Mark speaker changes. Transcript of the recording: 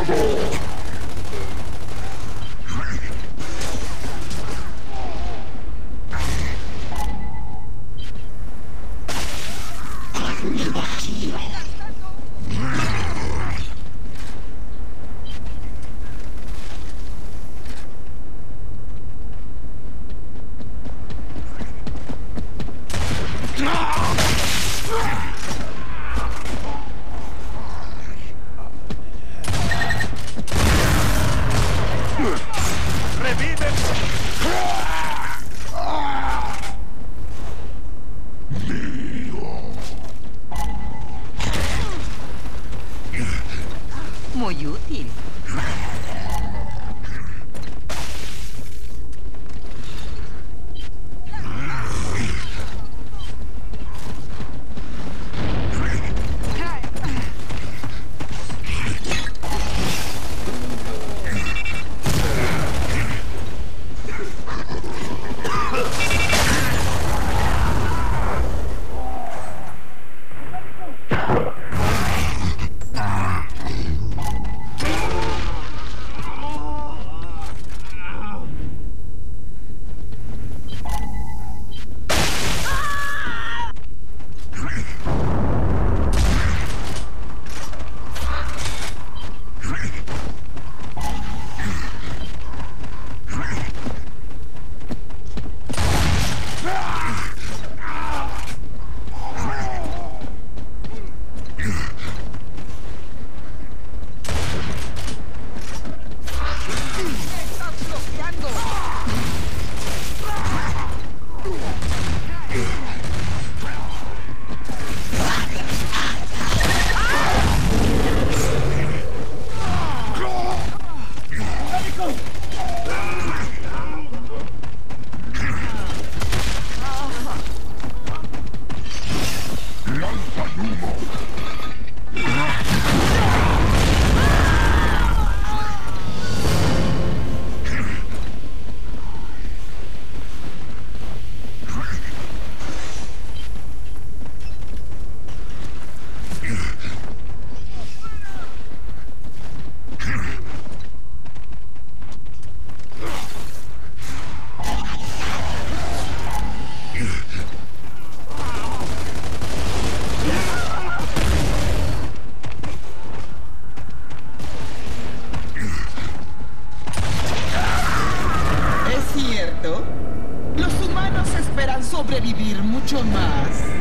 Speaker 1: Muy
Speaker 2: Man. sobrevivir mucho más.